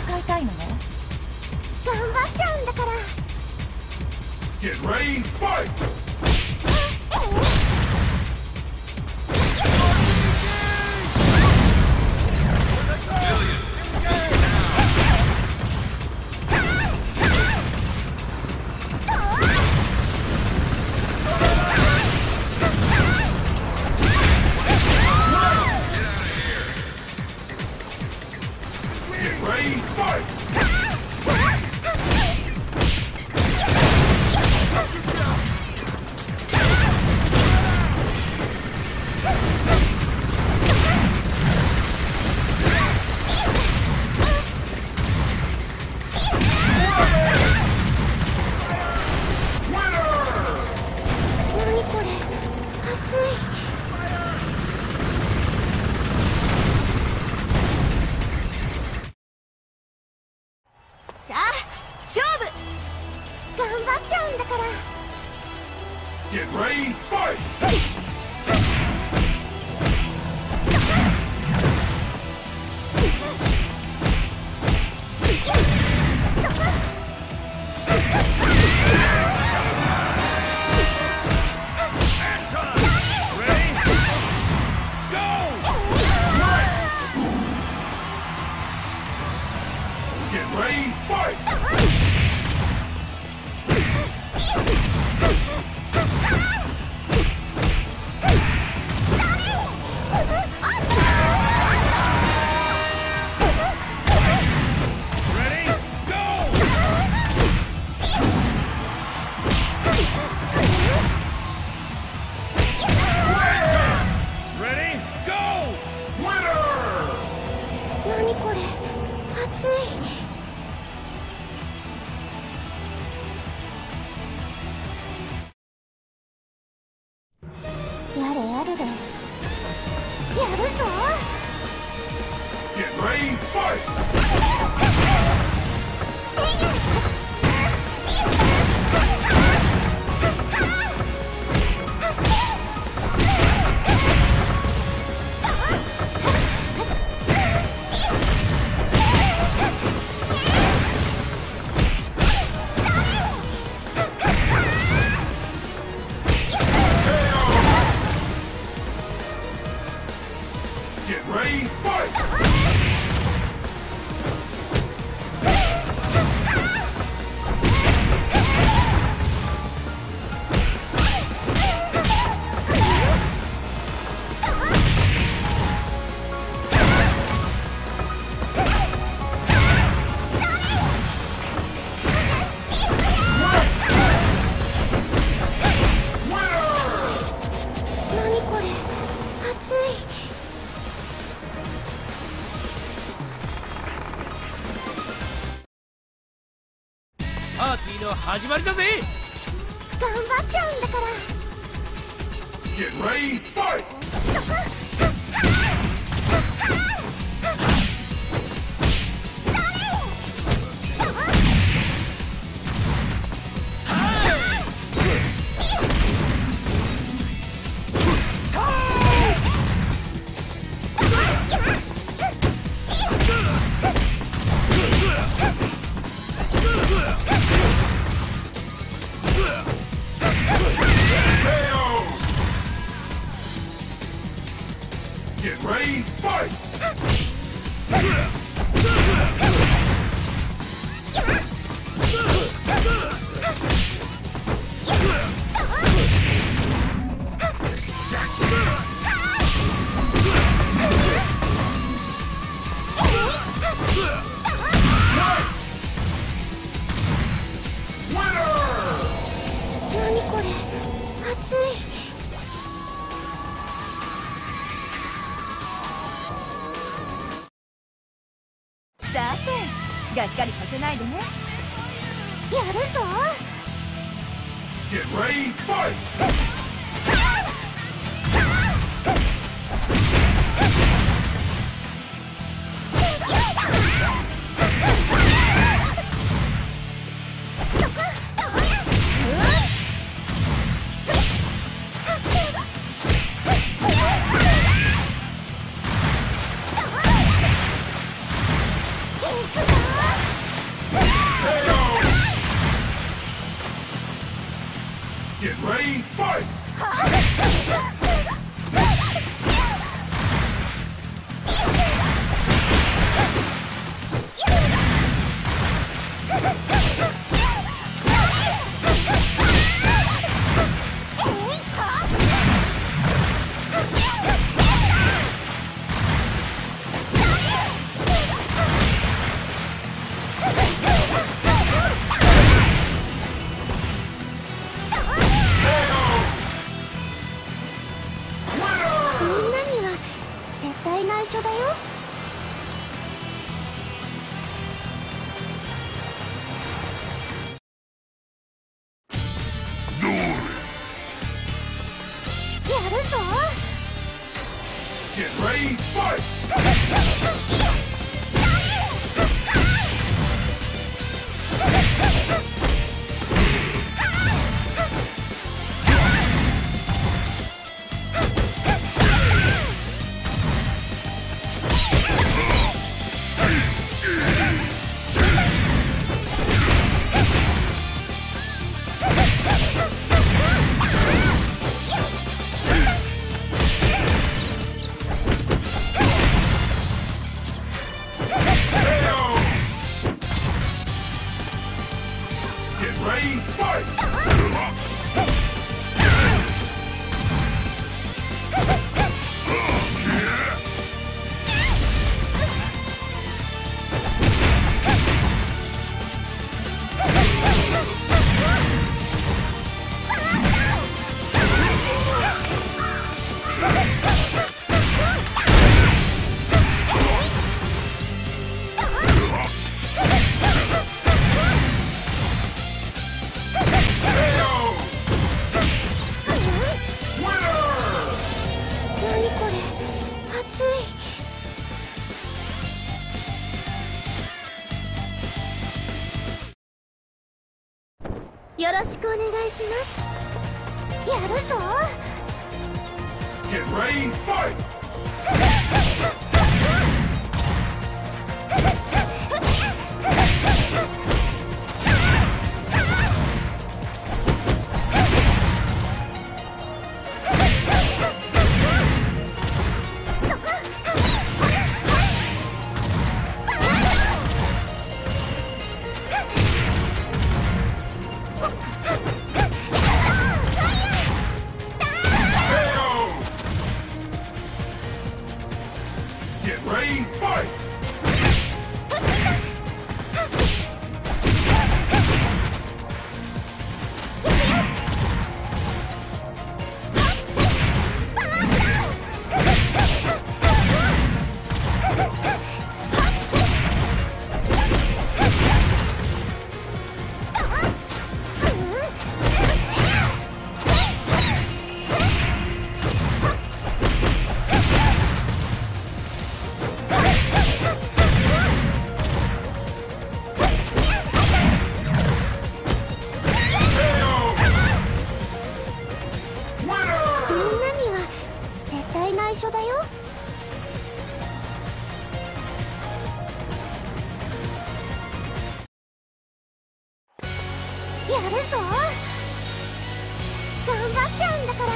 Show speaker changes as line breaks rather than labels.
戦いたいのね？
頑張っちゃうんだから
Get ready, fight! 'Get ready, fight! Uh-huh. Ready, fight!
の始まりだぜ
頑張っちゃうんだから
Get ready, fight!
さてがっかりさせないでね。
やるぞ。
はい。
Get ready, fight!
いします。やるぞ。やるぞ。頑張っちゃうんだから。